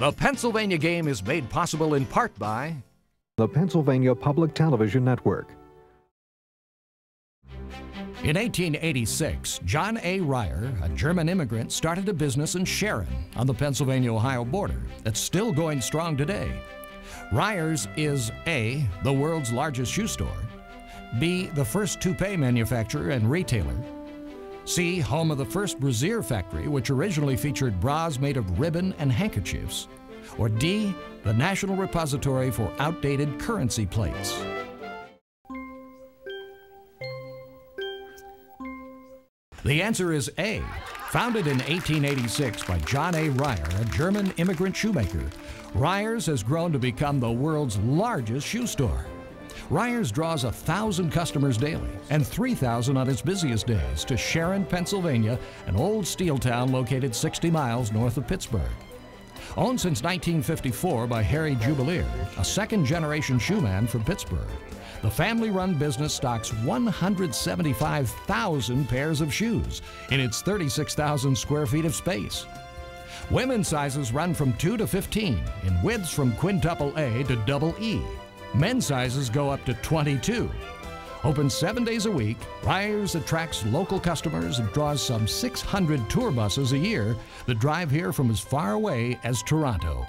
The Pennsylvania game is made possible in part by the Pennsylvania Public Television Network. In 1886, John A. Reyer, a German immigrant, started a business in Sharon on the Pennsylvania Ohio border that's still going strong today. Reyer's is A, the world's largest shoe store, B, the first toupee manufacturer and retailer, C, home of the first brassiere factory, which originally featured bras made of ribbon and handkerchiefs, or D, the national repository for outdated currency plates. The answer is A. Founded in 1886 by John A. Reyer, a German immigrant shoemaker, Reyer's has grown to become the world's largest shoe store. Reyer's draws a thousand customers daily and 3,000 on its busiest days to Sharon, Pennsylvania, an old steel town located 60 miles north of Pittsburgh. Owned since 1954 by Harry Jubelirer, a second generation shoeman from Pittsburgh, the family run business stocks 175,000 pairs of shoes in its 36,000 square feet of space. Women's sizes run from 2 to 15 in widths from quintuple A to double E. Men's sizes go up to 22. Open seven days a week, Reyers attracts local customers and draws some 600 tour buses a year that drive here from as far away as Toronto.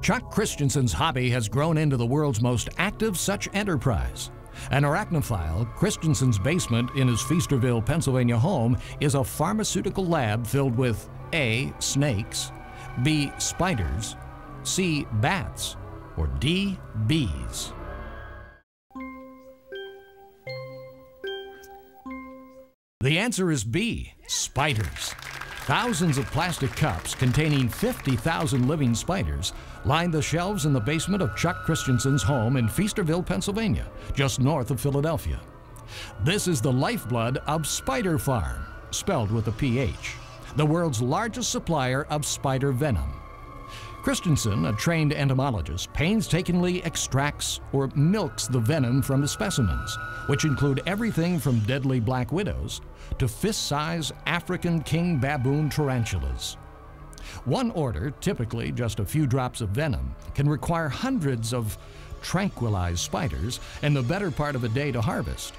Chuck Christensen's hobby has grown into the world's most active such enterprise. An arachnophile, Christensen's basement in his Feasterville, Pennsylvania home is a pharmaceutical lab filled with A. Snakes, B. Spiders, C. Bats, or D. Bees. The answer is B. Spiders. Thousands of plastic cups containing 50,000 living spiders line the shelves in the basement of Chuck Christensen's home in Feasterville, Pennsylvania, just north of Philadelphia. This is the lifeblood of Spider Pharm, spelled with a PH, the world's largest supplier of spider venom. Christensen, a trained entomologist, painstakingly extracts or milks the venom from the specimens, which include everything from deadly black widows to fist-sized African king baboon tarantulas. One order, typically just a few drops of venom, can require hundreds of tranquilized spiders and the better part of a day to harvest.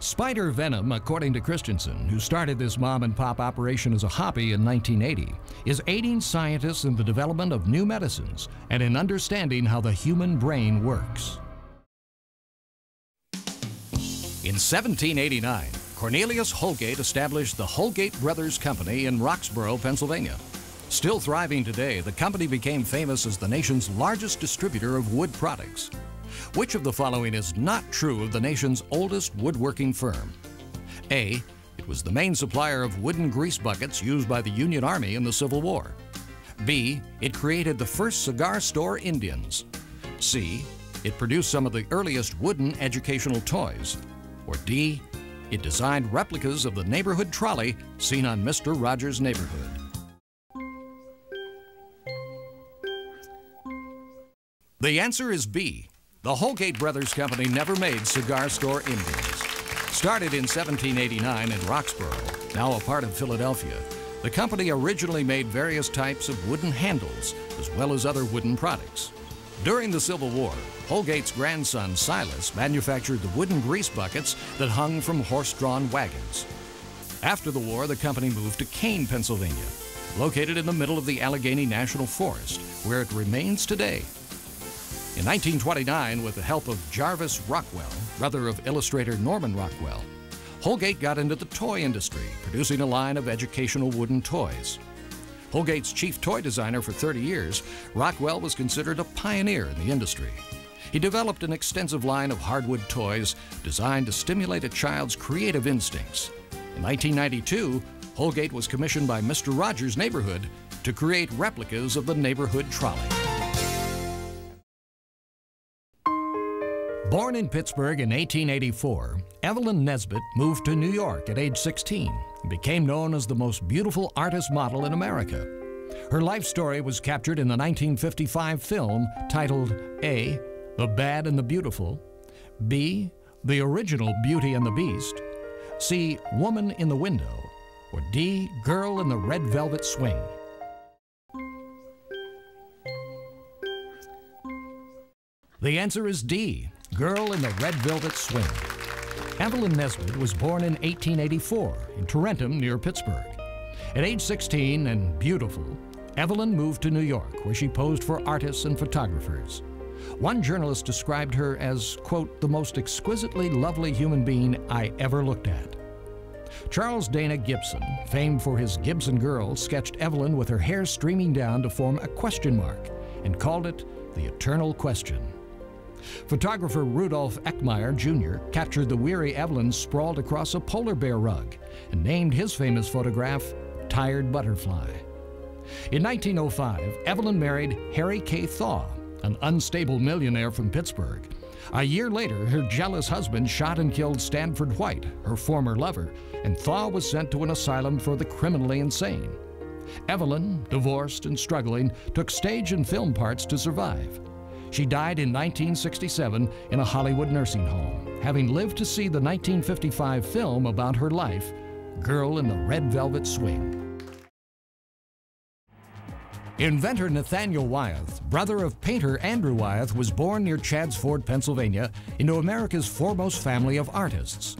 Spider venom, according to Christensen, who started this mom and pop operation as a hobby in 1980, is aiding scientists in the development of new medicines and in understanding how the human brain works. In 1789, Cornelius Holgate established the Holgate Brothers Company in Roxborough, Pennsylvania. Still thriving today, the company became famous as the nation's largest distributor of wood products. Which of the following is not true of the nation's oldest woodworking firm? A. It was the main supplier of wooden grease buckets used by the Union Army in the Civil War. B. It created the first cigar store Indians. C. It produced some of the earliest wooden educational toys. Or D. It designed replicas of the neighborhood trolley seen on Mr. Rogers' Neighborhood. The answer is B. The Holgate Brothers Company never made cigar store Indians. Started in 1789 in Roxborough, now a part of Philadelphia, the company originally made various types of wooden handles as well as other wooden products. During the Civil War, Holgate's grandson Silas manufactured the wooden grease buckets that hung from horse drawn wagons. After the war, the company moved to Kane, Pennsylvania, located in the middle of the Allegheny National Forest, where it remains today in 1929, with the help of Jarvis Rockwell, brother of illustrator Norman Rockwell, Holgate got into the toy industry, producing a line of educational wooden toys. Holgate's chief toy designer for 30 years, Rockwell was considered a pioneer in the industry. He developed an extensive line of hardwood toys designed to stimulate a child's creative instincts. In 1992, Holgate was commissioned by Mr. Rogers' Neighborhood to create replicas of the neighborhood trolley. Born in Pittsburgh in 1884, Evelyn Nesbit moved to New York at age 16 and became known as the most beautiful artist model in America. Her life story was captured in the 1955 film titled A. The Bad and the Beautiful, B. The Original Beauty and the Beast, C. Woman in the Window, or D. Girl in the Red Velvet Swing. The answer is D. Girl in the Red Velvet Swing. Evelyn Nesbit was born in 1884 in Tarentum near Pittsburgh. At age 16 and beautiful, Evelyn moved to New York where she posed for artists and photographers. One journalist described her as, quote, the most exquisitely lovely human being I ever looked at. Charles Dana Gibson, famed for his Gibson Girl, sketched Evelyn with her hair streaming down to form a question mark and called it the eternal question. Photographer Rudolf Eickemeyer Jr. captured the weary Evelyn sprawled across a polar bear rug and named his famous photograph Tired Butterfly. In 1905, Evelyn married Harry K. Thaw, an unstable millionaire from Pittsburgh. A year later, her jealous husband shot and killed Stanford White, her former lover, and Thaw was sent to an asylum for the criminally insane. Evelyn, divorced and struggling, took stage and film parts to survive. She died in 1967 in a Hollywood nursing home, having lived to see the 1955 film about her life, Girl in the Red Velvet Swing. Inventor Nathaniel Wyeth, brother of painter Andrew Wyeth, was born near Chadds Ford, Pennsylvania, into America's foremost family of artists.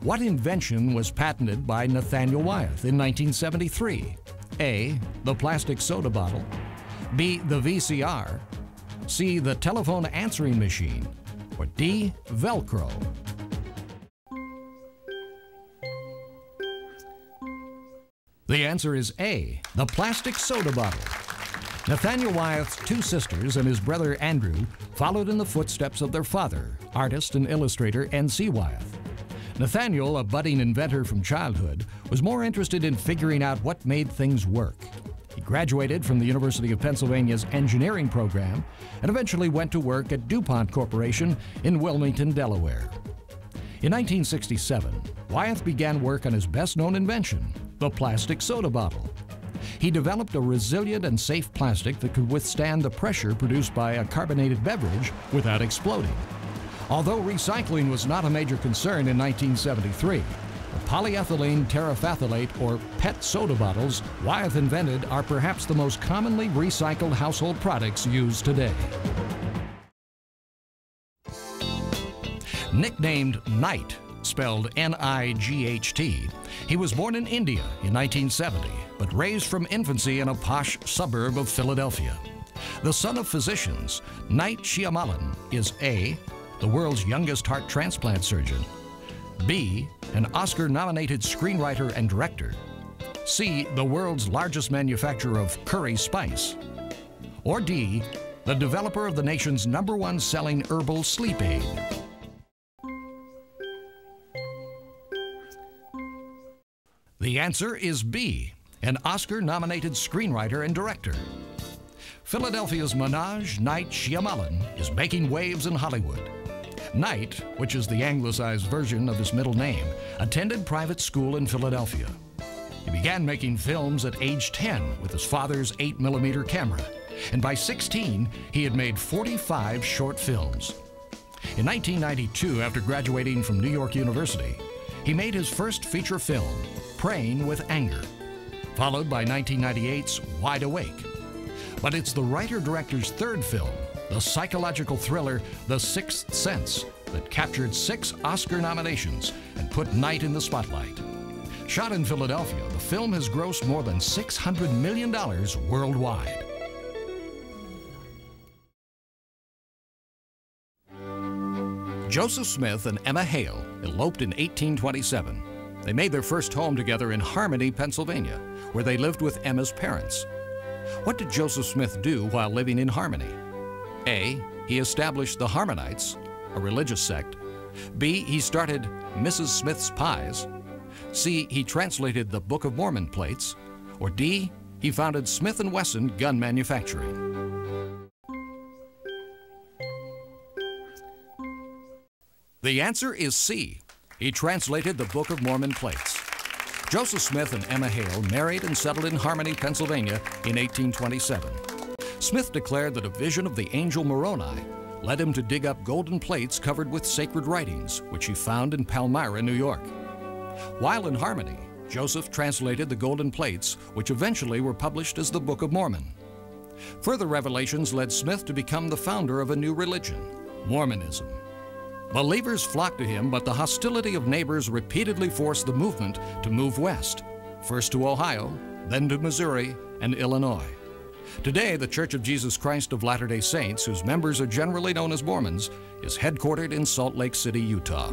What invention was patented by Nathaniel Wyeth in 1973? A. The plastic soda bottle. B. The VCR. C. The telephone answering machine. Or D. Velcro. The answer is A. The plastic soda bottle. Nathaniel Wyeth's two sisters and his brother Andrew followed in the footsteps of their father, artist and illustrator N.C. Wyeth. Nathaniel, a budding inventor from childhood, was more interested in figuring out what made things work. Graduated from the University of Pennsylvania's engineering program and eventually went to work at DuPont Corporation in Wilmington, Delaware. In 1967, Wyeth began work on his best known invention, the plastic soda bottle. He developed a resilient and safe plastic that could withstand the pressure produced by a carbonated beverage without exploding. Although recycling was not a major concern in 1973, the polyethylene terephthalate or PET soda bottles Wyeth invented are perhaps the most commonly recycled household products used today. Nicknamed Night, spelled N I G H T, he was born in India in 1970 but raised from infancy in a posh suburb of Philadelphia. The son of physicians, Night Shyamalan is A, the world's youngest heart transplant surgeon, B, an Oscar nominated screenwriter and director, C, the world's largest manufacturer of curry spice, or D, the developer of the nation's number one selling herbal sleep aid. The answer is B, an Oscar nominated screenwriter and director. Philadelphia's Manoj Night Shyamalan is making waves in Hollywood. Night, which is the anglicized version of his middle name, attended private school in Philadelphia. He began making films at age 10 with his father's 8mm camera, and by 16, he had made 45 short films. In 1992, after graduating from New York University, he made his first feature film, Praying with Anger followed by 1998's Wide Awake. But it's the writer director's third film, the psychological thriller The Sixth Sense, that captured six Oscar nominations and put Night in the spotlight. Shot in Philadelphia, the film has grossed more than $600 million worldwide. Joseph Smith and Emma Hale eloped in 1827. They made their first home together in Harmony, Pennsylvania, where they lived with Emma's parents. What did Joseph Smith do while living in Harmony? A. He established the Harmonites, a religious sect. B. He started Mrs. Smith's Pies. C. He translated the Book of Mormon plates. Or D. He founded Smith & Wesson Gun Manufacturing. The answer is C. He translated the Book of Mormon plates. Joseph Smith and Emma Hale married and settled in Harmony, Pennsylvania in 1827. Smith declared that a vision of the angel Moroni led him to dig up golden plates covered with sacred writings, which he found in Palmyra, New York. While in Harmony, Joseph translated the golden plates, which eventually were published as the Book of Mormon. Further revelations led Smith to become the founder of a new religion, Mormonism. Believers flocked to him, but the hostility of neighbors repeatedly forced the movement to move west, first to Ohio, then to Missouri and Illinois. Today, the Church of Jesus Christ of Latter day Saints, whose members are generally known as Mormons, is headquartered in Salt Lake City, Utah.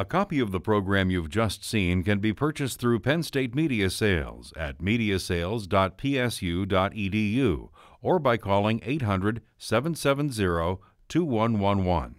A copy of the program you've just seen can be purchased through Penn State Media Sales at mediasales.psu.edu or by calling 800 770 2111.